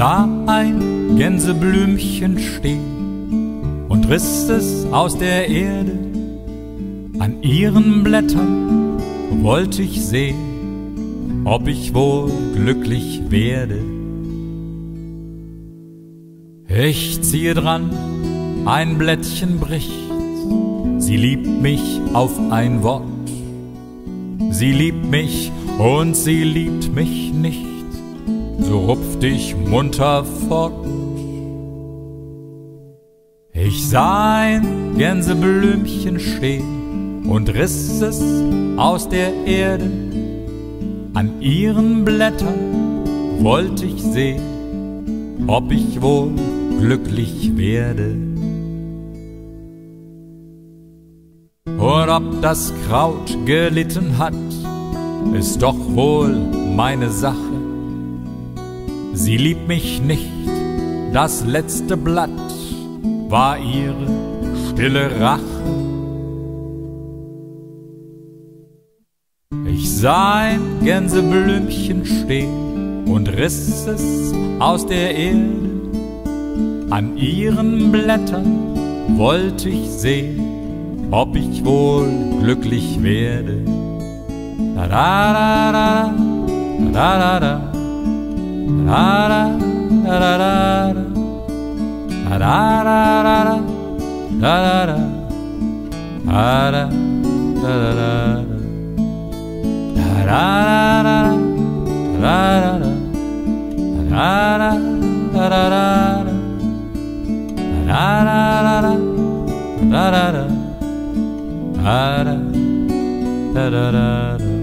Sah ein Gänseblümchen stehen und riss es aus der Erde. An ihren Blättern wollte ich sehen, ob ich wohl glücklich werde. Ich ziehe dran, ein Blättchen bricht, sie liebt mich auf ein Wort. Sie liebt mich und sie liebt mich nicht, so rupft ich munter fort. Ich sah ein Gänseblümchen stehen und riss es aus der Erde. An ihren Blättern wollte ich sehen, ob ich wohl glücklich werde. Und ob das Kraut gelitten hat, ist doch wohl meine Sache. Sie liebt mich nicht, das letzte Blatt war ihre stille Rache. Ich sah ein Gänseblümchen stehen und riss es aus der Erde. An ihren Blättern wollte ich sehen, ob ich wohl glücklich werde. Da da da da da da da da. Da da da da